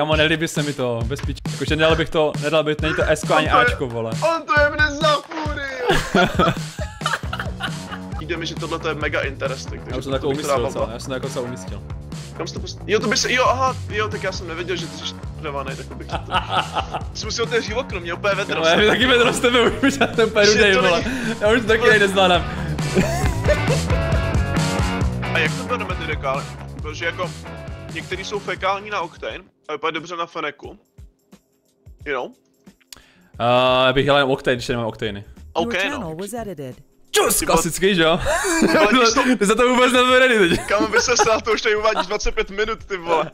Kamo, nelíbí se mi to, bez pič. Jakože nedal bych to, nedal bych, není to S ani Ačko, vole. On to je mne za furii. Jde mi, že tohle to je mega interesting. Já takže už jsem to bych umístil dva. já jsem to jako docela umístil. Kam jsi to post... Jo, to by se, jo, aha, jo, tak já jsem nevěděl, že ty jsi štrevaný, tak bych to... Jsi musel otevřít okno, mě úplně vedro. No, já mi taky vedro z tebe, už já jsem úplně rudej, vole. Já už to taky nezvládám. A jak to bereme ty dekály? Protože jako, některý jsou fekální na Octane a vypadají dobře na Feneku. You know? Uh, já bych jel jen Octane, když nemám Octany. OK, no. Čus, klasický, že jo? ty za to vůbec nebyl teď. Kam by se stál, to už tady uvádíš 25 minut, ty vole.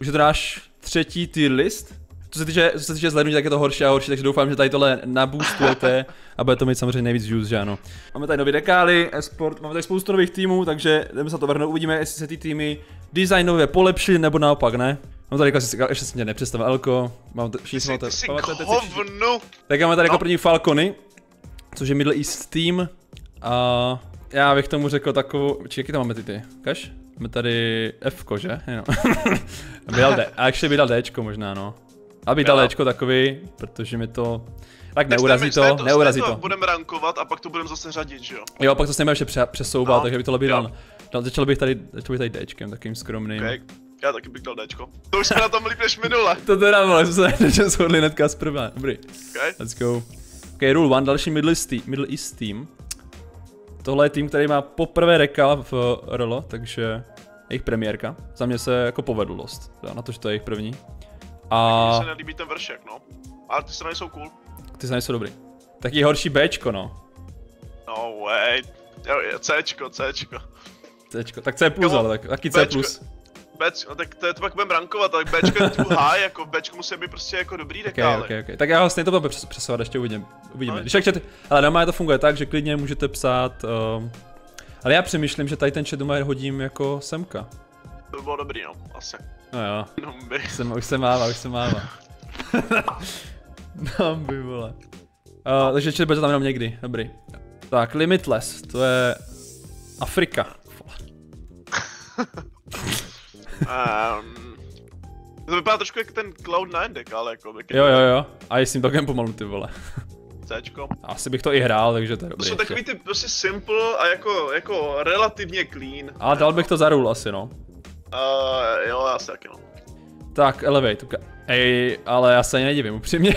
Už je to náš třetí tier list. Co se týče, co se týče zhlednutí, tak je to horší a horší, takže doufám, že tady tohle naboostujete a bude to mít samozřejmě nejvíc views, že ano. Máme tady nový dekály, esport, máme tady spoustu nových týmů, takže jdeme se na to vrhnout, uvidíme, jestli se ty týmy designově polepšily nebo naopak ne. Mám tady klasická, ještě jsem tě nepředstavil Elko, mám všichni máte, pamatujete. Tak máme tady jako No. první Falcony, což je Middle East team. A já bych tomu řekl takovou, či jaký tam máme ty ty, kaž? Máme tady F, že? Jo. by dal D, a ještě by dal Dčko možná, no. Aby dal. Dčko takový, protože mi to... Tak neurazí to, neurazí to. Budeme rankovat a pak to budeme zase řadit, že jo? Jo, pak to se ještě pře- přesouvat, No, takže by tohle by dal, dal, začal bych tady, začal bych tady Dčkem, takým skromným. Okay. Já taky bych dal Dčko. To už jsme na tom líp než minule. To teda, vole, jsme se že shodli hnedka z prvé, dobrý. Okay. Let's go. Ok, rule one, další Middle East, team, Middle East team. Tohle je tým, který má poprvé rekal v RLO, takže jejich premiérka. Za mě se jako povedl dost, na to, že to je jejich první. Mně A se nelíbí ten vršek, no. Ale ty strany jsou cool. ty se jsou dobrý. Taky horší Bčko, no. No way. Jo, je Cčko, Cčko. Cčko. Tak C plus, ale tak, taky C plus. Bčko, no tak to, je to pak budeme rankovat, ale Bčko je high, jako Bčko musí být prostě jako dobrý dekály. ok, ok. Tak já ho stejně to budu přes- přesouvat, ještě uvidím. uvidíme. No, Když jak chcete, ale normálně to funguje tak, že klidně můžete psát, um, ale já přemýšlím, že tady ten chat doma hodím jako semka. To by bylo dobrý, no, asi. No jo. No, by. Už se, už se mává, už se mává. no by vole. Uh, takže čet bude tam jenom někdy, dobrý. Tak, Limitless, to je Afrika. Um, to vypadá trošku jak ten Cloud9 deck, ale jako by Jo, jo, jo. A je s tím takem pomalu, ty vole. Cčko. Asi bych to i hrál, takže to je To dobrý. jsou ještě. takový ty prostě simple a jako, jako relativně clean. Ale dal bych to za růl asi, no. Uh, jo, asi taky no. Tak, Elevate, Ej, ale já se ani nedivím, upřímně.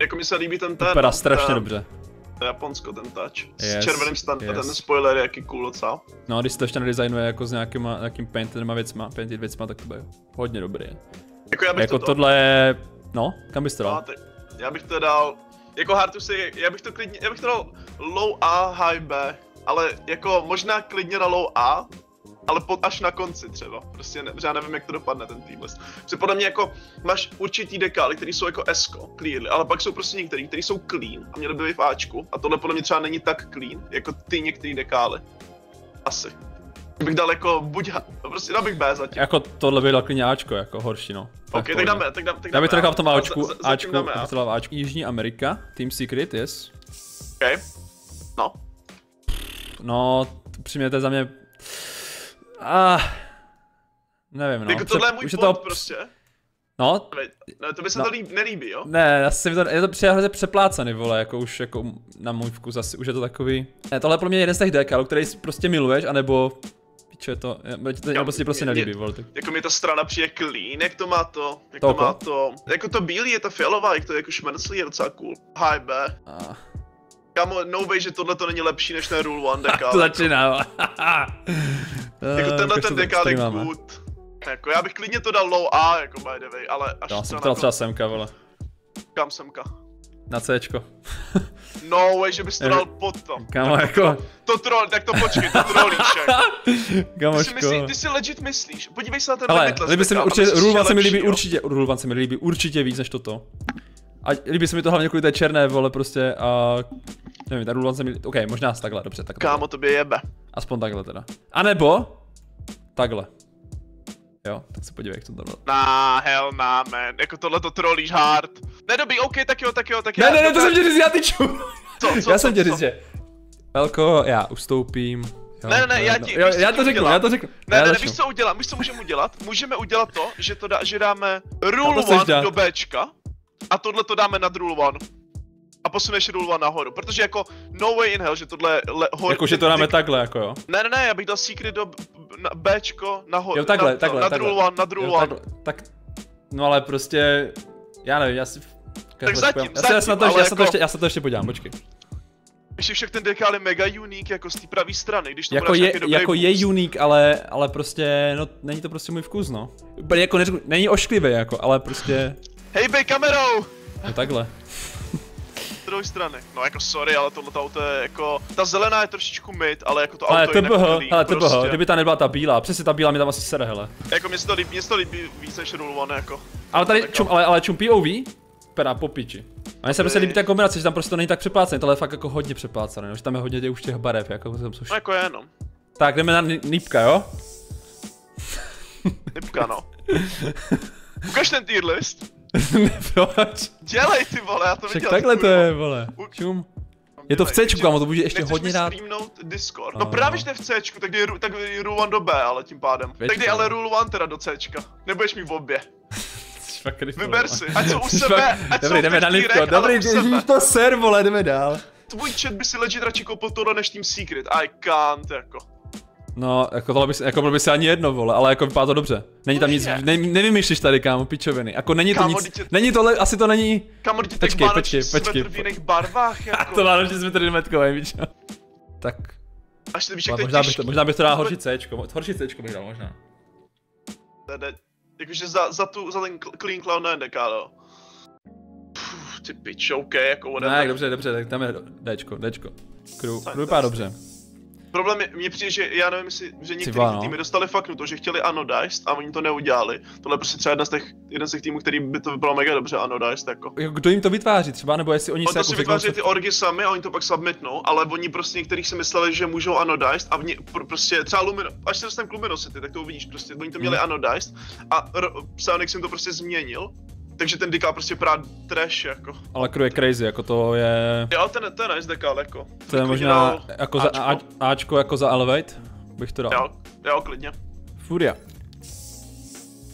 Jako mi se líbí ten ten. Vypadá strašně ten, dobře. To Japonsko, ten touch. Yes, S červeným stand, yes. ten spoiler je jaký cool docela. No, když se to ještě nadizajnuje jako s nějakýma, nějakým paintedma věcma, painted věcma, tak to bude hodně dobrý. Jako já bych Jako to, tohle je, no, kam bys to No, dal? ty, já bych to dal, jako hard to say, já bych to klidně, já bych to dal low A, high B, ale jako možná klidně na low A, ale pod, až na konci třeba, prostě ne, já nevím, jak to dopadne ten tým list. Protože podle mě jako máš určitý dekály, které jsou jako S, clearly, ale pak jsou prostě některý, které jsou clean a měly by být v Ačku a tohle podle mě třeba není tak clean, jako ty některé dekály. Asi. Bych dal jako buď, no prostě dal bych B zatím. Jako tohle by dal klidně Ačko, jako horší, no. Ok, v tak dáme, tak dáme, tak Já bych to dáme nechal v tom Ačku, Za- za- Ačku, dáme A. bych to dal v Ačku. Jižní Amerika, Team Secret, yes. Ok. No, No, upřímně to je za mě... Ah, nevím, no. jako tohle je můj už je bod to, prostě. No, Ne, to by se No. to líb, nelíbí, jo? ne, já si mi to, je to přijde hrozně přeplácený, vole, jako už jako na můj vkus asi, už je to takový... Ne, tohle je pro mě jeden z těch dekalů, který si prostě miluješ, anebo... Piče, je to, je, to Jo, prostě, prostě nelíbí, vole. Tak. Jako mi ta strana přijde clean, jak to má to, jak To to, má to, jako to bílý je to fialová, jak to jako šmrnclý je docela cool. High B. Ah, Kámo, no way, že tohle to není lepší než ten Rule 1 dekál. to začíná, vole. Jako Eh, tenhle ten to, dekál je good. Jako já bych klidně to dal low A, jako by the way, ale až Já jsem to dal na třeba semka, vole. kam semka. Na Cčko. No way, že bys to Eh, dal pod to. Kámo, jako, To troll, tak to počkej, to trollíš, jako. Ty si, kamoško. myslí, ty si legit myslíš, podívej se na ten Ale líbí se mi určitě, Rulvan se mi líbí určitě, Rulvan se mi líbí určitě víc než toto. A líbí se mi to hlavně kvůli té černé vole prostě a nevím, ten Rulvan se mi, ok, možná takhle, dobře, takhle. Kámo, tobě jebe. Aspoň takhle teda. A nebo takhle. Jo, tak se podívej, jak to bylo. Nah, hell nah, man. Jako tohle to trollíš hard. Ne, dobrý, OK, tak jo, tak jo, tak Ne, ne, ne, to jsem tě říct, já tyču. Co, co, Já jsem tě říct, že. Velko, já ustoupím. Jo, Ne, ne, ne, já ti- jo, já to řeknu, já to řeknu. Ne, ne, ne, víš co udělám, víš co můžeme udělat? Můžeme udělat to, že, to dá, že dáme rule one do Bčka a tohle to dáme nad rule one. A posuneš one nahoru, protože jako no way in hell, že tohle le, hor, Jako, že to dáme takhle, jako jo. Ne, ne, ne, já bych dal secret do na Bčko nahoru. Jo, takhle, na, takhle, Nad takhle. rule one, nad rule Jo, one. takhle, tak, no ale prostě, já nevím, já si... Tak zatím, já, se, já, se na to, zatím, ještě- já, se ale to jako- ještě, já se to ještě podívám, počkej. Ještě však ten dekál je mega unique jako z té pravé strany, když to Jako je, jako je unique, ale, ale prostě, no, není to prostě můj vkus, no. Jako neřeknu, není ošklivý, jako, ale prostě, Hej, bej kamerou! no takhle. Druhé strany. No jako sorry, ale tohle auto je jako, ta zelená je trošičku mid, ale jako to Ale auto je TBH, nepohodlný, ale TBH, prostě. kdyby ta nebyla ta bílá, přesně ta bílá mi tam asi sere, hele. Jako mě se to líbí, mě se to líbí víc než Rule One, jako. Ale tady, Jako- čum, ale, ale čum POV, pera po piči. A mně se prostě líbí ta kombinace, že tam prostě to není tak přeplácené, tohle je fakt jako hodně přeplácené, no, že tam je hodně už těch barev, jako jsem což... No jako je jenom. Tak jdeme na Ni- Nipka, jo? Typka, no. Ukaž ten tier list. Proč? Dělej ty vole, já to Však viděl. takhle to je, vole. Čum. Je to v. C, kámo, to bude ještě Nechceš hodně mi dát. streamnout Discord. No, No právě, no. že v C, tak dej, tak dej Rule One do B, ale tím pádem. Veď Tak dej ale no. Rule One teda do C. Nebudeš mít v obě. Vyber si, ať jsou u sebe, ať Dobrý, jdeme na ale dobrý, to ser, vole, jdeme dál. Tvůj chat by si legit radši koupil tohle než Team Secret. I can't, jako. No, jako by si, jako bylo by si ani jedno, vole, ale jako vypadá to dobře. Není tam nic, Bože. ne, nevymýšlíš tady, kámo, pičoviny. Jako není to Kámo, nic, není tohle, asi to není... Kamo, teď Počkej, počkej, počkej, v jiných barvách, A jako. to vánoční jsme tady metkový, víš? Tak, Až ty víš, jak to možná bych, to, možná bych to dal horší Cčko, horší Cčko bych dal možná. Jakože za, za, tu, za ten cl- Clean na Dekádo. Pff, Ty pič, OK, jako whatever. Ne, dobře, dobře, tak tam je Dčko, Dčko. Tak, crew vypadá dobře. Problém je, mně přijde, že já nevím, jestli, že některé no. týmy dostali fakt to, že chtěli Anodized a oni to neudělali. Tohle je prostě třeba jedna z těch, jeden z těch týmů, který by to vypadalo mega dobře Anodized, jako. Kdo jim to vytváří třeba, nebo jestli oni Oni se to jako si vytváří ty orgy sami a oni to pak submitnou, ale oni prostě některých si mysleli, že můžou anodized a vně, pr- prostě třeba Lumino, až se dostaneme k Luminosity, tak to uvidíš, prostě oni to měli Hmm. anodized a R- Psionics jim to prostě změnil, takže ten decal prostě prá trash, jako. Ale crew je crazy, jako to je... Jo, ten, ten je nice decal, jako. To je Klidně možná jako za Ačko. A, Ačko jako za Elevate, bych to dal. Jo, jo, klidně. Furia.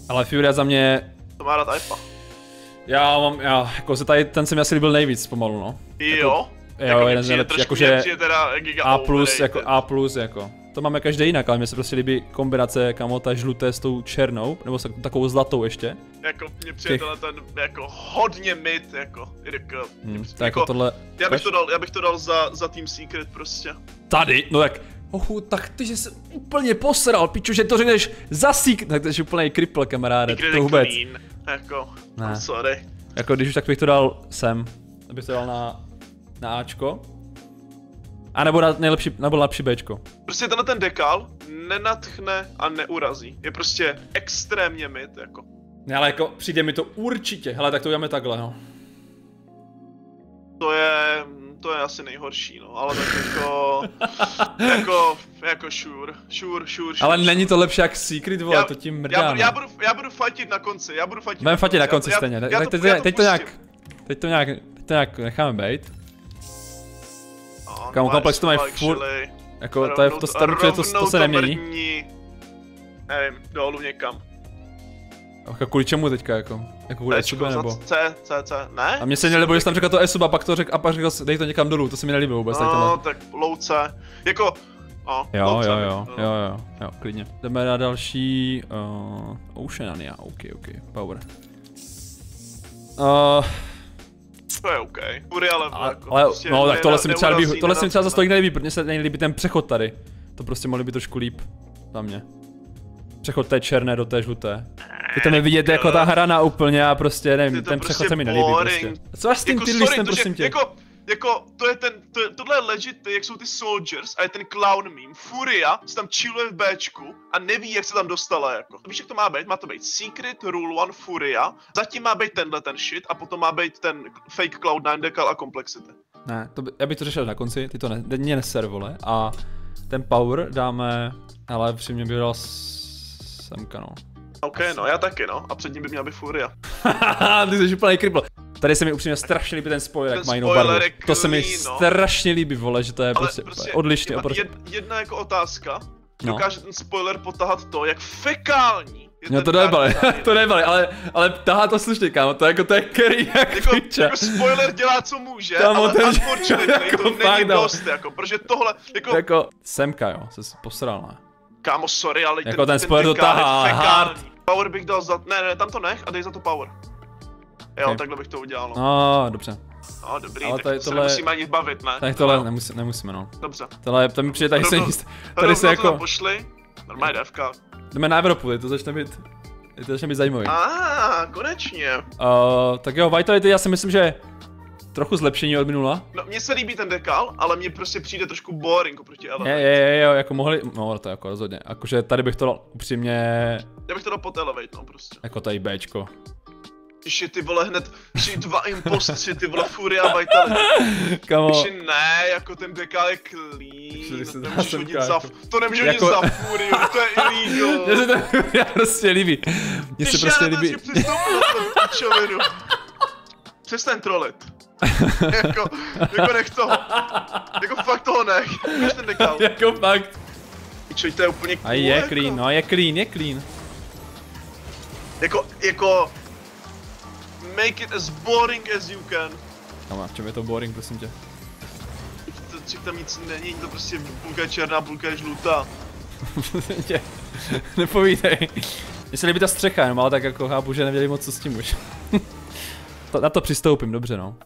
Ale Furia za mě, To má rád iPa. já mám, já, jako se tady, ten se mi asi líbil nejvíc pomalu, no. Jo. Jo, Jako mi jeden z nejlepších, jakože A plus, jako. A plus, jako. To máme každý jinak, ale mně se prostě líbí kombinace, kamo, ta žluté s tou černou, nebo s takovou zlatou ještě. Jako, mně přijde Těch- ten, jako, hodně mid, jako, jako, Hmm, jako, tak jako tohle, já bych to dal, já bych to dal za, za Team Secret prostě. tady, no tak, ochu, tak ty jsi se úplně posral, piču, že to řekneš za sík, tak to je úplně kripl, kamaráde, Secret to vůbec. clean, jako, Ne. I'm sorry. Jako když už tak bych to dal sem, abych to dal na, na Ačko. A nebo na nejlepší, nebo lepší Bčko. Prostě tenhle ten dekal nenatchne a neurazí. Je prostě extrémně mid, jako. Ne, ale jako přijde mi to určitě, hele, tak to uděláme takhle, no. To je, to je asi nejhorší, no, ale tak jako, jako, jako sure, sure, sure, sure. Ale není to lepší jak Secret, vole, Já- to tím já, mrdá, budu- já, no. budu, já budu fightit na konci, já budu fightit Budeme fatit na konci já, stejně, já, já teď, to, teď, já to teď to nějak, teď to nějak, teď to nějak necháme být. No, Kámo, no, komplex to mají furt- Jako to je, to, to, to, to, se nemění. Nevím, dolů někam. Jako kvůli čemu teďka, jako? Jako kvůli za nebo? C, C, C, ne? A mně se nelíbilo, že tam řekl to SUB a pak to řekl a pak řekl dej to někam dolů, to se mi nelíbilo vůbec No, tak low C. Jako, no, Jo, low C, jo, no. jo, jo, jo, jo, klidně. Jdeme na další, uh, Oceania, ok, ok, power. Uh, To je OK. Fury ale, ale, jako, ale prostě no, tak tohle se mi třeba líbí, tohle se mi třeba za stolik nelíbí, protože se nelíbí ten přechod tady. To prostě mohli být trošku líp, za mě. Přechod té černé do té žluté. Ty tam je vidět jako ta hrana úplně a prostě nevím, to ten přechod prostě se mi nelíbí prostě. Co až s tím Jako, ty listem, to, prosím tě? Jako, jako, to je ten, to je, tohle je legit, jak jsou ty soldiers a je ten clown meme. Furia se tam chilluje v Bčku a neví, jak se tam dostala, jako. Víš, jak to má být? Má to být Secret, Rule One, Furia, zatím má být tenhle ten shit a potom má být ten fake Cloud9 decal a Complexity. Ne, to by, já bych to řešil na konci, ty to ne, mě neser, vole. A ten power dáme, ale přímě by dal semka, no. OK, no, já taky, no. A před ním by měla být Furia. Ty jsi úplný kribl. Tady se mi upřímně strašně líbí ten spoiler, Ten jak mají barvu. To se mi no. strašně líbí, vole, že to je Ale prostě, prostě odlišný jedna, oproti. jedna jako otázka. No. Dokáže ten spoiler potahat to, jak fekální No ten to nebali, to nebali, ale, ale tahá to slušně, kámo, to je jako to je kerry jak jako, jako spoiler dělá, co může, Kámo, ale ten- unfortunately jako to není no. dost, jako, protože tohle, jako, Jako, semka jo, se posral, ne? kámo, sorry, ale Jako ten spoiler to tahá, hard. Power bych dal za, ne, ne, tam to nech a dej za to power. Jo, Ok. takhle bych to udělal, no. No, dobře. No, dobrý, ale tak tady se tohle- nemusíme ani bavit, ne? Tak tohle nemusí, nemusíme, no. Dobře. Tohle, to mi přijde, tady se, jíst- tady se jako, pošli. Normálně devka. jdeme na Evropu, to začne být, to začne být zajímavý. A konečně. Uh, tak jo, Vitality, já si myslím, že trochu zlepšení od minula. No, mně se líbí ten dekal, ale mně prostě přijde trošku boring oproti Je, Elevate. je, je, jo, jako mohli, no to jako rozhodně, jakože tady bych to dal upřímně, Já bych to dal pod Elevate, no prostě. jako tady Bčko. Když je ty vole hned tři, dva impostři, ty vole Furia a Vitality. Kamo, Když ne, jako ten dekal je clean, se to nemůžeš za, jako- to nemůžeš jako- hodit za Furiu, to je illegal. mně se to já prostě líbí, mně se Když prostě já líbí. líbí. přistoupil na pičovinu. Přestaň trolit. jako, jako nech toho. Jako fakt toho nech. Ten dekal. jako fakt. Pičoj, to je úplně cool, A je jako. clean, no je clean, je clean. Jako, jako... Make it as boring as you can. Kamo, v čem je to boring, prosím tě? To, že tam nic není, to prostě půlka je černá, půlka je žlutá. Prosím tě, nepovídej. Mně se líbí ta střecha, jenom, ale tak jako chápu, že nevěděli moc co s tím už. to, na to přistoupím, dobře no.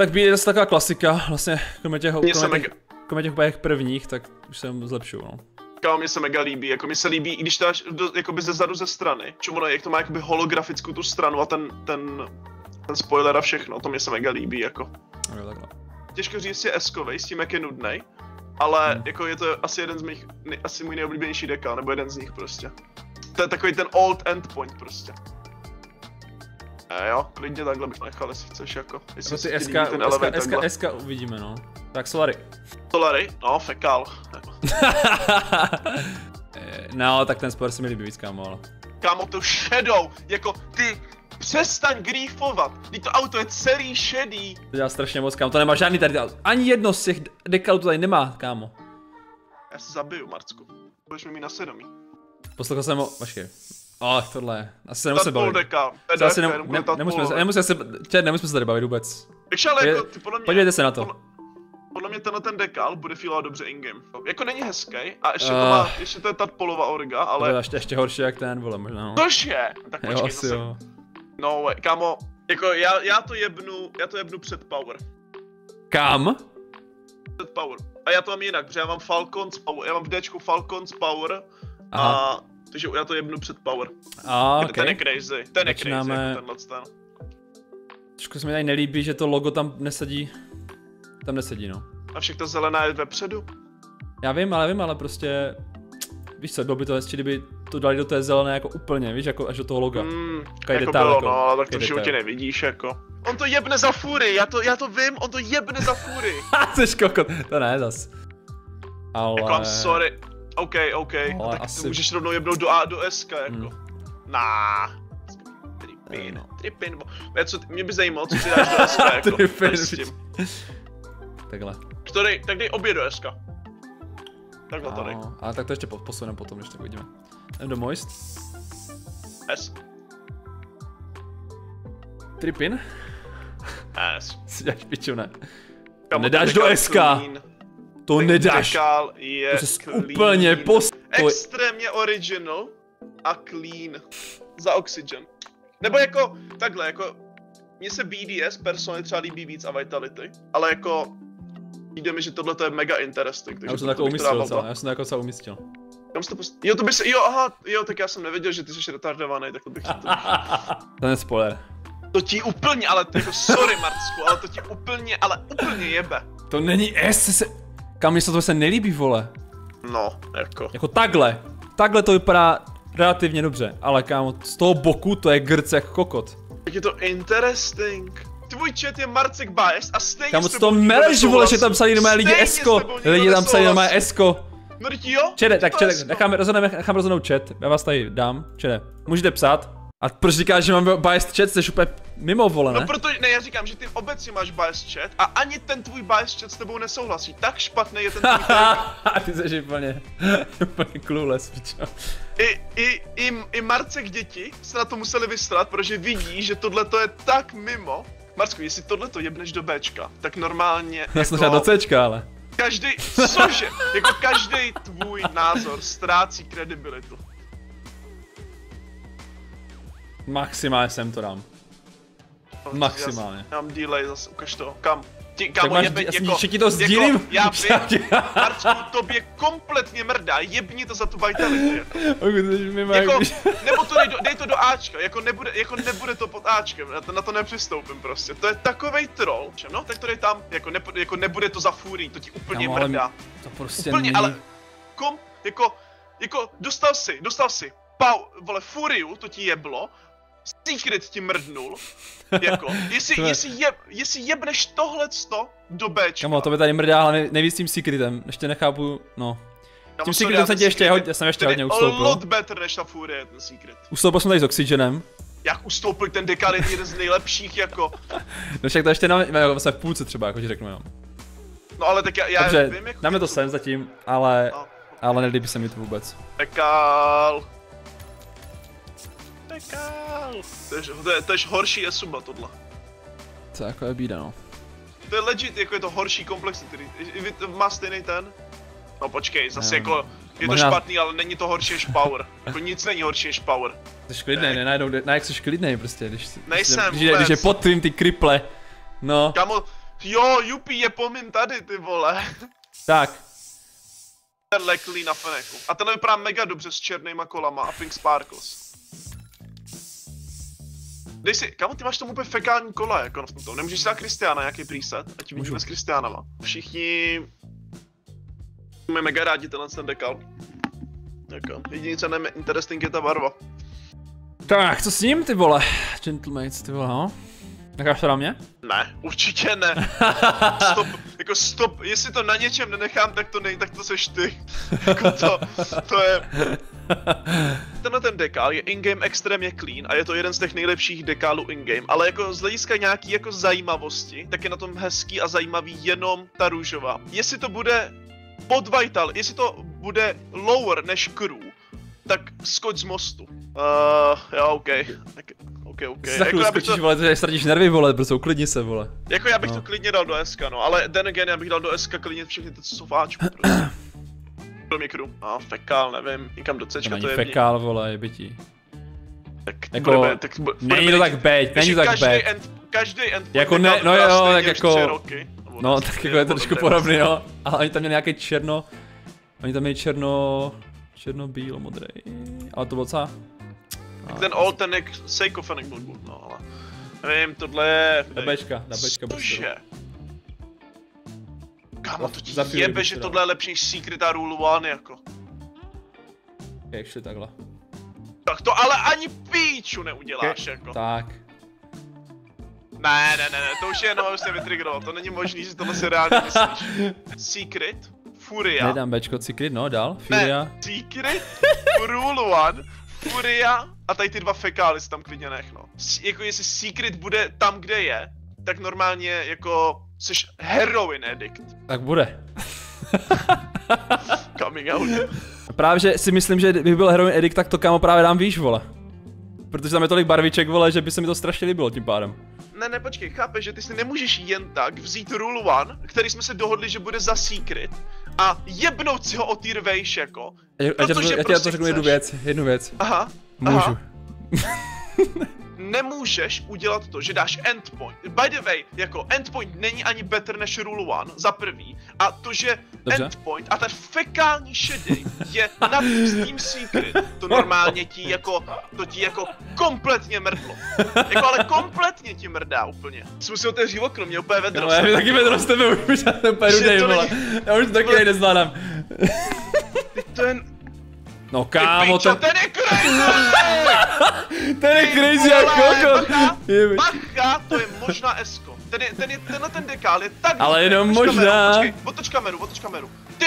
Tak být je zase taková klasika, vlastně kromě těch, kromě těch, mega, kromě těch prvních, tak už se zlepšuju no. kámo, mně se mega líbí, jako mi se líbí, i když to dáš do, jakoby ze zadu ze strany, čemu jak to má jakoby holografickou tu stranu a ten, ten, ten spoiler a všechno, to mě se mega líbí, jako. Jo, takhle. Těžko říct, je eskovej, s tím jak je nudnej, ale Hmm. jako je to asi jeden z mých, asi můj nejoblíbenější deka, nebo jeden z nich prostě. To je takový ten old endpoint prostě. A jo, klidně takhle bych nechal, jestli chceš jako. Jestli Jako si SK, ten SK, element SK. SK uvidíme no. Tak Solary. Solary, no, fekal. No, tak ten spoiler se mi líbí víc, kámo, ale. Kámo, to shadow, jako ty přestaň griefovat, ty to auto je celý šedý. To dělá strašně moc, kámo, to nemá žádný tady, ani jedno z těch dekalů to tady nemá, kámo. Já se zabiju, Marcku. Budeš mi mít na svědomí. Poslouchal jsem ho, počkej. Ach, tohle, asi se nemusíme bavit. deka, to To asi ne, nemusíme, se, nemusíme se, tě, nemusíme se tady bavit vůbec. Víš, ale jako, ty podle mě... Podívejte se na to. Podle, podle mě tenhle ten dekal bude feelovat dobře in-game. Jako není hezký a ještě to Ah. má, ještě to je Tadpolova orga, Ale... To je ještě, ještě horší jak ten, vole, možná no. Cože? Tak Jo, počkej, asi zase. jo. No way, kámo, jako já, já to jebnu, já to jebnu před power. Kam? Před power. A já to mám jinak, protože já mám Falcons power, já mám v Dčku Falcons power Aha. a... Takže já to jebnu před power. A, Okay. Ten je crazy, ten je crazy, Začínáme- jako tenhle ten. Trošku se mi tady nelíbí, že to logo tam nesedí. Tam nesedí, no. A však ta zelená je vepředu. Já vím, ale vím, ale prostě... Víš co, bylo by to hezčí, kdyby to dali do té zelené jako úplně, víš, jako až do toho loga. Mm, jako detail, bylo, jako- no, ale tak to v životě nevidíš, jako. On to jebne za fury, já to, já to vím, on to jebne za fury. Ha, jsi kokot, to ne zas. Ale... Jako, I'm sorry. OK, OK, no, Ale tak asi- můžeš rovnou jebnout do A, do SK, jako. Hmm. Hmm. Nah. Eh, Tripin, no. tripin, bo- Já co, mě by zajímalo, co ty dáš do SK, jako. Tripin, tady s. Takhle. Dej, tak dej obě do SK. Takhle to dej. A, tak to ještě po- posuneme potom, když tak uvidíme. Jdem do Moist. S. Tripin? S. Si děláš piču, ne? Nedáš do SK. clean. To Ten nedáš. je To jsi clean. úplně post... To je... Extrémně original a clean. Za Oxygen. Nebo jako, takhle, jako, mně se BDS personálně třeba líbí víc a Vitality, ale jako, jde mi, že tohle je mega interesting, takže Já jsem to bych umístil dva. já jsem to jako docela umístil. Kam jsi to post... Jo, to by se, jo, aha, jo, tak já jsem nevěděl, že ty jsi retardovaný, tak to bych to, Ten je spoiler. to ti úplně, ale to jako, sorry Marcku, ale to ti úplně, ale úplně jebe. To není S, se... Kam mě se to se nelíbí, vole. No, jako. Jako takhle. Takhle to vypadá relativně dobře, ale kámo, z toho boku to je grc jak kokot. Jak je to interesting. Tvůj chat je Marcek Bias a stejně Kámo, to meleš, vole, že tam psali normálně lidi Esko. Lidi tam psali normálně. Esko. Mrtí jo? Čede, tak čede, je sto- nechám, rozhodneme, nechám rozhodnout chat, já vás tady dám, čede. Můžete psát. A proč říkáš, že mám biased chat, jsi úplně mimo, vole, ne? No protože, ne, já říkám, že ty obecně máš bias chat a ani ten tvůj bias chat s tebou nesouhlasí. Tak špatný je ten tvůj tag. ty jsi úplně, úplně clueless, pičo. I, i, i, I Marcek děti se na to museli vystrat, protože vidí, že tohle to je tak mimo. Marcku, jestli tohle to jebneš do Bčka, tak normálně Já jsem třeba do Cčka, ale. každý, cože, jako každý tvůj názor ztrácí kredibilitu. Maximálně sem to dám. Maximálně. Já, já mám delay zase, ukaž to, kam? Ti, kámo, máš, jebe, já jako, ti to sdílím. Jako, já vím, Marcku, tobě kompletně mrdá, jebni to za tu vitality, jako. Jako, nebo to dej, do, dej to do Ačka, jako nebude, jako nebude to pod Ačkem, na to, na to nepřistoupím prostě. To je takovej troll, no, tak to dej tam, jako, ne, jako nebude to za furii, to ti úplně Kámo, mrdá. To prostě Úplně, není. ale, kom, jako, jako, dostal si, dostal si, pau, vole, furiu, to ti jeblo, Secret ti mrdnul, jako, jestli, To je- jestli, jeb, jestli jebneš tohleto do Bčka. Kamo, to by tady mrdá hlavně nejvíc s tím secretem, ještě nechápu, no. Kámo, tím secretem ale jsem ti ještě hodně- jsem ještě hodně ustoupil. lot better než ta furie, ten secret. Ustoupil jsem tady s Oxygenem. Jak ustoupil ten dekan je jeden z nejlepších, jako, No však to ještě na, jako vlastně v půlce třeba, jako ti řeknu, jo. no ale tak já, já Dobře, vím, jako, dáme to sem zatím, ale, No. ale nelíbí se mi to vůbec. Dekál. Dekál. To je, to je, to je horší Esuba tohle. To jako je bída, no. To je legit, jako je to horší komplexity. Má stejný ten? No počkej, zase jako, je to Možná- špatný, ale není to horší než power. Jako nic není horší než power. Jsi klidnej, ne, najednou, ne, jak jsi klidnej prostě, když, Nejsem když, když, když je pod tvým ty kriple. No, Kamo, jo, Jupi je pomím tady, ty vole. tak. Ten leklý na Feneku. A ten vypadá mega dobře s černýma kolama a Pink Sparkles. Dej si, kamo, ty máš tam úplně fekální kola, jako v tomto. Nemůžeš si dát Kristiana, nějaký preset? Ať vidíme Můžu. s Kristiánama. Všichni... Máme mega rádi tenhle ten dekal. Jako, jediný, co nejme interesting je ta barva. Tak, co s ním, ty vole? Gentlemates, ty vole, no. Necháš to na mě? Ne, určitě ne. Stop, jako stop, jestli to na něčem nenechám, tak to nej, tak to seš ty. Jako to, to je... Tenhle ten dekál je in-game extrémně clean a je to jeden z těch nejlepších dekálů in-game, ale jako z hlediska nějaký jako zajímavosti, tak je na tom hezký a zajímavý jenom ta růžová. Jestli to bude pod Vital, jestli to bude lower než crew, tak skoč z mostu. Uh, jo, OK. Tak, OK, OK. Za bych skočíš, vole, že ztratíš nervy, vole, prostě uklidni se, vole. jako já bych No. to klidně dal do SK, no, ale den again, já bych dal do SK klidně všechny ty, co jsou v Ačku, prostě. Kromě crew. A fekál, nevím, někam do To Cčka není to je fekál, vole, je bytí. Tak Jako, budeme, tak bu- Není budeme to tak beď, není to tak každý beď. end, každý end Jako ne- no jo, tak jako- Roky, nebo No, prostě tak jako je to trošku podobný, jo. Ale oni tam měli nějaký černo... Oni tam měli černo... Černo, bílo, modrý. Ale to bylo co? Ten old, ten jak Seiko Fennec byl good, no, ale... Nevím, tohle je... Na Bčka, na Bčka. Cože? Kámo, to ti jebe, že to tohle je lepší než Secret a Rule One, jako. Jak šli takhle. Tak to ale ani píču neuděláš, jako. Tak. Ne, ne, ne, ne, to už je jenom, abych se vytrigroval, to není možný, že tohle si reálně myslíš. Secret, Furia, Nedám Bčko, Secret, no, dál. ne, Furia. Secret, Rule One, Furia a tady ty dva fekály si tam klidně nech, no. Jako jestli Secret bude tam, kde je, tak normálně jako jsi heroin addict. Tak bude. Coming out. Právě, že si myslím, že kdybych byl heroin edict, tak to kámo právě dám výš, vole. Protože tam je tolik barviček, vole, že by se mi to strašně líbilo tím pádem. Ne, ne, počkej, chápeš, že ty si nemůžeš jen tak vzít Rule One, který jsme se dohodli, že bude za Secret, a jebnout si ho o tier vejš, jako. Já, já, já, já, já prostě to řeknu jednu chceš. věc, jednu věc. Aha, Můžu. Aha. nemůžeš udělat to, že dáš endpoint. By the way, jako endpoint není ani better než rule one, za prvý. A to, že Dobře. endpoint a ten fekální šedý je nad tím secret, to normálně ti jako, to ti jako kompletně mrdlo. Jako ale kompletně ti mrdá úplně. Jsi musel otevřít okno, mě úplně vedro. No, já mi taky vedro z tebe, už jsem úplně rudej, vole. Já už to taky nezvládám. To je... No Ty kámo, pičo, ten, ten je crazy! ten je Ty crazy jak kokot. bacha, to je možná Esko. Ten je, ten je, tenhle ten dekál je tak Ale jenom možná. Počkej, otoč kameru, otoč kameru. Ty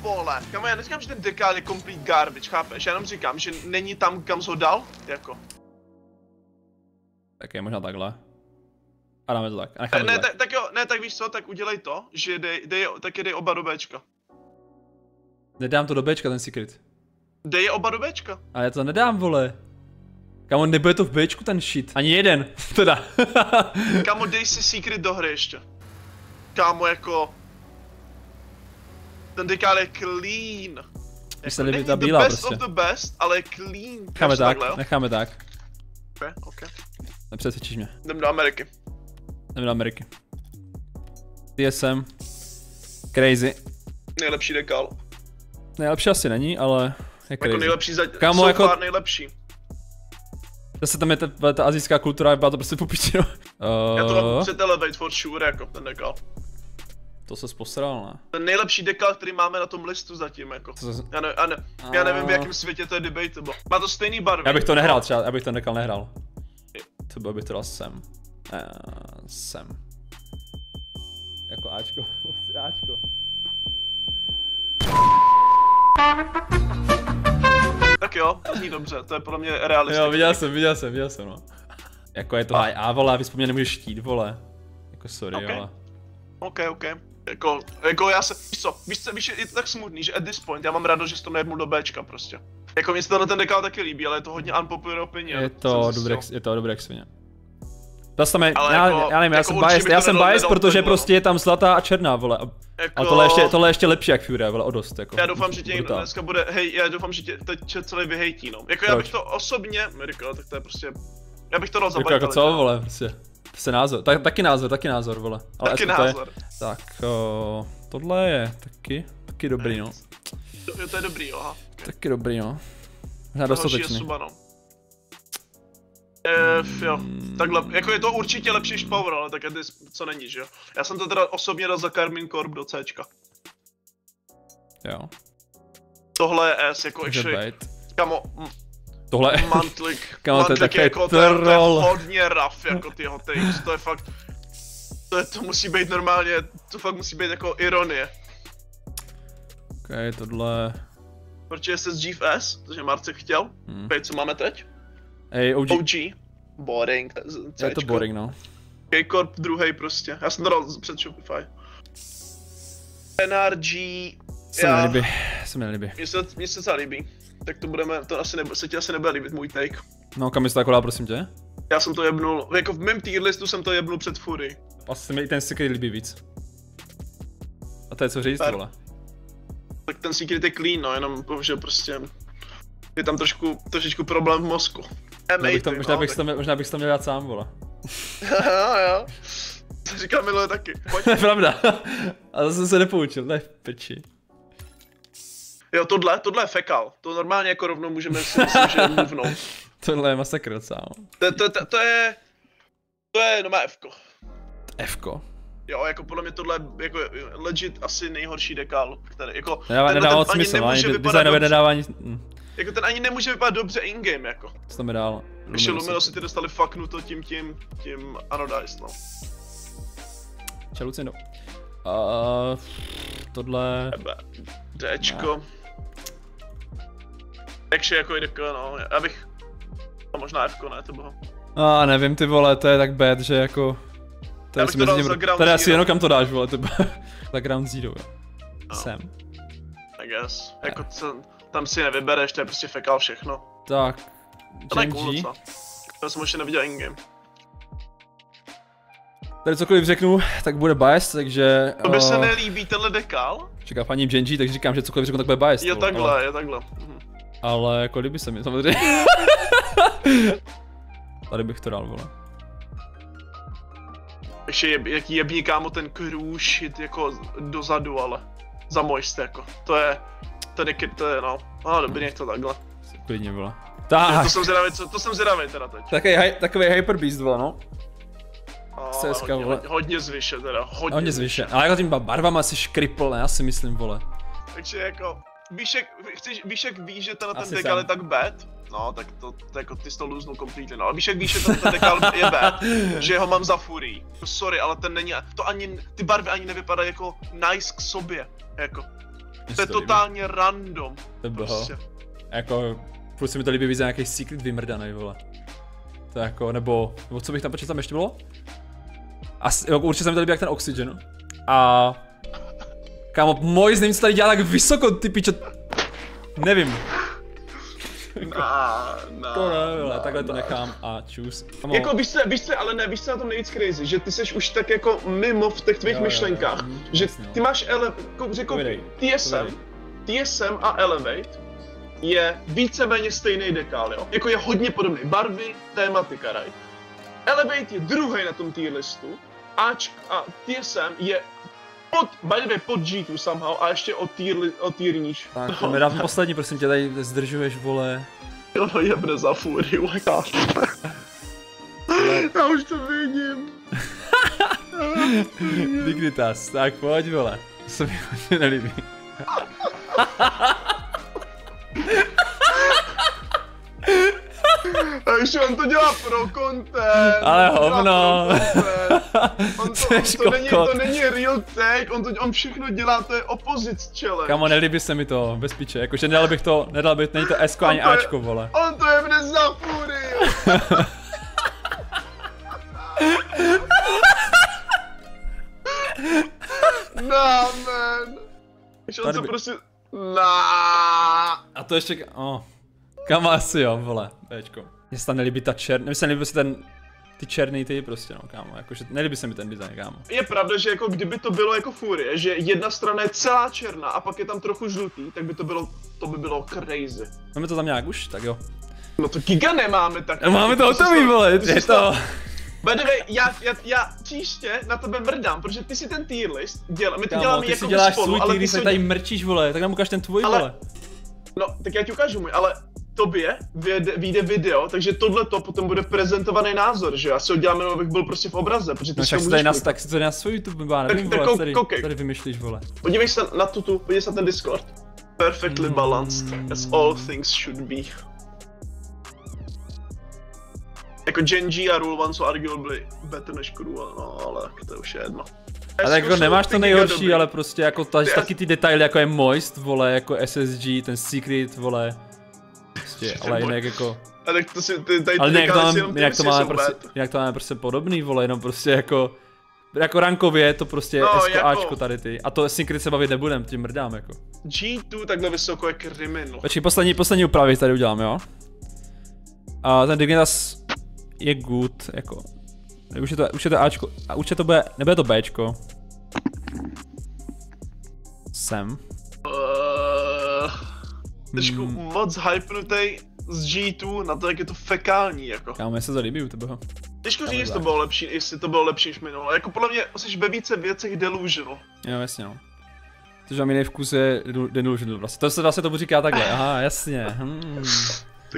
vole. Kamo, já neříkám, že ten dekál je complete garbage, chápeš? Já jenom říkám, že není tam, kam jsi ho dal, jako. Tak je možná takhle. A dáme to tak. A necháme Ne, to tak. tak, tak jo, ne, tak víš co, tak udělej to, že dej, dej, tak je dej oba do Bčka. Nedám to do Bčka, ten secret. Dej je oba do Bčka. Ale já to nedám, vole. Kamo, nebude to v Bčku ten shit. Ani jeden, teda. Kámo, dej si secret do hry ještě. Kámo, jako... Ten dekál je clean. Jako, líbí není ta the bílá best prostě. of the best, ale je clean. Necháme tak, takhle, necháme tak. Okay, okay. Nepřesvědčíš mě. Jdem do Ameriky. Jdeme do Ameriky. TSM. Crazy. Nejlepší dekál. Nejlepší asi není, ale Jako crazy. nejlepší za... Kámo, so jako- nejlepší. Zase tam je ta, ta azijská kultura, byla to prostě popiči, no. Já to mám Uh, před elevate for sure, jako ten dekál. to se posral, ne? Ten nejlepší dekál, který máme na tom listu zatím, jako. Se- Já, ne, já, ne, já nevím, v A- jakém světě to je debatable. Má to stejný barvy. Já bych to nehrál třeba, já bych to nekal nehrál. To byl bych to dal sem. Uh, sem. Jako Ačko. Ačko. Tak jo, to zní dobře, to je podle mě realistické. Jo, viděl jsem, viděl jsem, viděl jsem, no. Jako je to high A, vole, abys po mně nemůžeš štít, vole. Jako sorry, Ok. ale. OK, OK. Jako, jako já se, víš co, víš co, víš, je to tak smutný, že at this point já mám radost, že to nejebnul do Bčka prostě. Jako mě se tenhle ten dekál taky líbí, ale je to hodně unpopular opinion. Je to dobré, je to dobré svině. Zase tam Ale já, jako- já nevím, já jako jsem biased, bych já jsem biased, protože prostě je tam zlatá a černá, vole. A, Jako, a tohle je ještě, tohle je ještě lepší jak Fury, vole, o dost, jako. Já doufám, že tě někdo dneska bude, hej, já doufám, že tě teď celý vyhejtí, no. Jako já Proč? bych to osobně, Mirko, tak to je prostě, já bych to dal za Jako, jako co, vole, prostě. Prostě názor, tak, taky názor, taky názor, vole. Ale Taky jako to je- názor. Tak, o, tohle je taky, taky dobrý, no. To, to je dobrý, jo, aha. Taky dobrý, no. To horší je. Suba, no. Eh, jo, Hmm. takhle, jako je to určitě lepší než Power, ale tak je co není, že jo. Já jsem to teda osobně dal za Carmine Corp do Cčka. Jo, Tohle je S, jako být. kamo, Tohle, Mantlik, Kámo, to je je jako, to je, to je troll. hodně rough, jako ty takes, to je fakt, to, je, to musí být normálně, to fakt musí být jako ironie. ok, tohle, Protože SSG v S, protože Marcek chtěl, hm. Pej, co máme teď? Ej, OG, OG, boring, je to boring, no. K-Corp druhý prostě. Já jsem to dal před Shopify. NRG, Se mi Já- nelíbí, se mi nelíbí. mně se, mně se to líbí. Tak to budeme, to asi nebude, se ti asi nebude líbit můj take. No, kam jsi to jako dál, prosím tě? Já jsem to jebnul, jako v mém tier listu jsem to jebnul před Fury. Asi se mi i ten secret líbí víc. A to je co říct, vole. Tak ten secret je clean, no, jenom že prostě je tam trošku, trošičku problém v mozku. Možná bych to, M8, možná no, bych to, měl- možná bych to měl dělat sám, vole. jo, jo. To říkal minule taky. To je pravda. A zase jsem se nepoučil, ne peči. Jo, tohle, tohle je fekal. To normálně jako rovnou můžeme si myslím, že mluvnout. Tohle je masakr docela. no. To, to, to, to je, to je no Fko. Fko. Jo, jako podle mě tohle je jako legit asi nejhorší dekál, který jako... Nedává, nedává moc smysl, ani designové nedává nic. Jako ten ani nemůže vypadat dobře in-game, jako. co tam je dál? Ještě Luminosity ty dostali fucknuto tím, tím, tím Anodice, no. Čau, Lucindo. Uh, tohle... Tebe. Dčko. Takže jako jde, no, já bych... A možná Fko, ne, to bylo. A nevím ty vole, to je tak bad, že jako... To Já bych asi to dal za tím, Ground tady asi jenom kam to dáš, vole, to za Ground Zero, jo. No. Sem. I guess. Jako co, tam si nevybereš, to je prostě fekal všechno. Tak, To je cool docela. To jsem ještě neviděl in-game. Tady cokoliv řeknu, tak bude biased, takže... To by se eh, nelíbí tenhle dekál? Čeká paní Genji, tak říkám, že cokoliv řeknu, tak bude biased. Je vole, takhle, Ale, je takhle. Mhm. ale jako líbí se mi, samozřejmě. Tady bych to dal, vole. Ještě je, jaký jební kámo ten cruise jako dozadu, ale za mojste jako. To je, ten je, to je no, no dobrý, nech to takhle. Klidně. To Tak, jsem zvědavý, co, to jsem zvědavý teda teď. takový, hy- takový Hyper Beast, vole, no. CSK, hodně, vole. hodně, hodně zvyše teda, hodně, Hodně zvyše. Ale jako tím barvama si škripl, ne, já si myslím, vole. Takže jako, víš jak, chceš, víš jak víš, že ten, ten dekal je tak bad? No, tak to, to jako ty jsi to lůznul completely, no. Ale víš jak víš, že ten, ten dekal je bad? že ho mám za furii. Sorry, ale ten není, to ani, ty barvy ani nevypadají jako nice k sobě. Jako, to je totálně random. To bylo. Prostě. Jako, furt se mi to líbí víc nějaký secret vymrdaný, vole. To jako, nebo, nebo co bych tam počítal, tam ještě bylo? Asi, jo, určitě se mi to líbí jak ten Oxygen. A... Kámo, můj nevím, co tady dělá tak vysoko, ty pičo. Nevím. Na, na, To ne, na, takhle to na. nechám a čus. Kámo, Jako víš co, víš co, ale ne, víš co na tom nejvíc crazy, že ty seš už tak jako mimo v těch tvých Jo, jo, jo, myšlenkách, mhm, že jasně, no. ty máš ele, jako řekl, TSM. TSM a Elevate je víceméně stejný dekál, jo? Jako je hodně podobný, barvy, tématika, right? Elevate je druhý na tom tier listu, Ač a TSM je pod, by the way, pod G2 somehow a ještě o tier, o tier níž. Tak, to mi dám poslední, prosím tě, tady zdržuješ, vole. Ono jebne za god. Já už to vidím. Dignitas, tak pojď, vole. To se mi hodně nelíbí. Takže on to dělá pro content. Ale hovno. pro content. On to, on to, není, to není real take, on, to, on všechno dělá, to je opposites challenge. Kamo, nelíbí se mi to, bez piče. Jakože nedal bych to, nedal bych, není to S ani je- Ačko, vole. On to je mne za fury. nah, man. Takže on se by- prostě... Nah. A to ještě, oh. Kamo, asi jo, vole, Bčko. Mně se tam nelíbí ta černá, mně se nelíbí prostě ten, ty černý ty prostě, no, kámo. Jakože nelíbí se mi ten design, kámo. Je pravda, že jako kdyby to bylo jako Furie, že jedna strana je celá černá a pak je tam trochu žlutý, tak by to bylo, to by bylo crazy. Máme to tam nějak už, tak jo. No to giga nemáme tak. Máme to hotový, vole, je to. By the way, já, já, já příště na tebe mrdám, protože ty si ten tier list dělá, my to Kámo, děláme ty jako si děláš spolu, svůj ale týr, ty se si tady mrčíš, vole, tak nám ukáž ten tvůj, Ale- vole. No, tak já ti ukážu můj, ale tobě vyjde, vyjde video, takže tohle to potom bude prezentovaný názor, že já si ho dělám jenom, abych byl prostě v obraze, protože ty No si si můžeš na, tak si to na svůj YouTube, já nevím, tak vole, tady, koukej. tady vymýšlíš, vole. Podívej se na tuto, podívej se na ten Discord. Perfectly Mm. balanced, as all things should be. Jako Genji a Rule One jsou arguably better než Kurua, no ale tak to už je jedno. Ale jako nemáš to nejhorší, ale prostě jako ta, taky ty detaily, jako je Moist, vole, jako SSG, ten Secret, vole. Prostě, ale jinak jako, A tak to si, ty, tady ale jinak to, mám, si jinak to máme prostě, jinak to máme prostě podobný, vole, jenom prostě jako, jako rankově je to prostě No, no, jako- Ačko tady ty. A to Secret se bavit nebudem, tím mrdám jako. G2 takhle vysoko je criminal. Počkej, poslední, poslední úpravy tady udělám, jo? A ten Dignitas je good, jako. Už je to, už je to Ačko, a určitě to bude, nebude to Bčko. Sem. Trošku Hmm. moc hypnutej z G2 na to, jak je to fekální, jako. Kámo, mně se to líbí u tebe. Těžko říct, jestli to bylo lepší, jestli to bylo lepší než minule. Jako podle mě jsi ve více věcech delusional. Jo, jasně no. Protože mám jiný vkus je delusional vlastně. To se vlastně tomu říká takhle, aha, jasně. Hmm.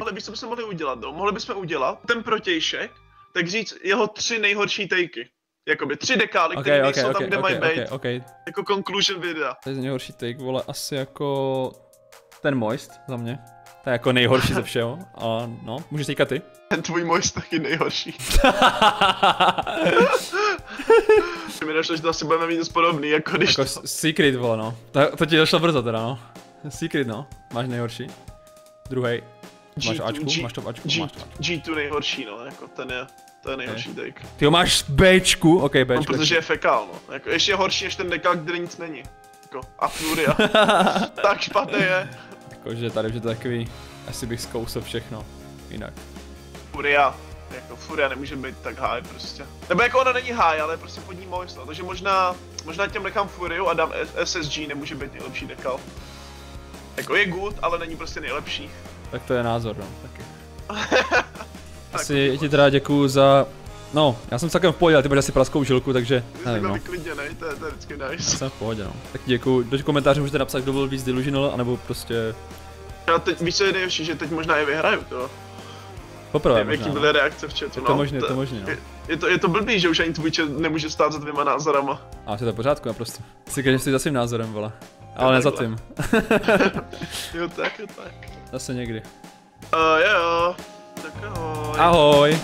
Ale bychom mohli udělat, no? Mohli bychom udělat ten protějšek, tak říct jeho tři nejhorší takey. Jakoby tři dekály, Ok, které ok, nejsou tam, ok, kde ok, mají ok, být. ok. Jako conclusion videa. To je nejhorší take, vole, asi jako ten Moist za mě. To je jako nejhorší ze všeho. A no, můžeš teďka ty. Ten tvůj je taky nejhorší. Mi došlo, že to asi budeme mít dost podobný, jako když jako to... Secret, vole, no. To, to ti došlo brzo teda, no. Secret, no. Máš nejhorší. Druhý. Máš G2, Ačku, G- máš to v Ačku, G, máš to v Ačku. G2 nejhorší, no, jako ten je, to je nejhorší take. Ty ho máš Bčku, ok, No, Bčku. protože je fekál, no. Jako, ještě horší než ten dekál, kde nic není. Jako, a Furia. tak špatný je. Jakože tady už je to takový, asi bych zkousl všechno. Jinak. Furia. Jako Furia nemůže být tak high prostě. Nebo jako ona není high, ale je prostě pod ní moist, no. Takže možná, možná těm nechám Furiu a dám SSG, nemůže být nejlepší dekal. Jako je good, ale není prostě nejlepší. Tak to je názor, no, taky. Asi ti teda děkuju za... No, já jsem celkem v pohodě, ale ty máš asi praskou žilku, takže jsi nevím, takhle no. vyklidněnej, to je, to je vždycky Já nice. jsem v pohodě, no. Tak děkuju. Do komentářů můžete napsat, kdo byl víc delusional, anebo prostě Já teď, víš co je nejhorší, že teď možná je vyhraju, to. poprvé Nevím, jaký možná. no. byly reakce v chatu, Je no. to možné, je to možné, no. Je, je, to, je to blbý, že už ani tvůj chat nemůže stát za dvěma názorama. A je to pořádku naprosto. Si každý si za svým názorem, vole. Ale ne za tím. Jo, tak, jo, tak. Zase někdy. Uh, jo, jo. Tak ahoj. Ahoj.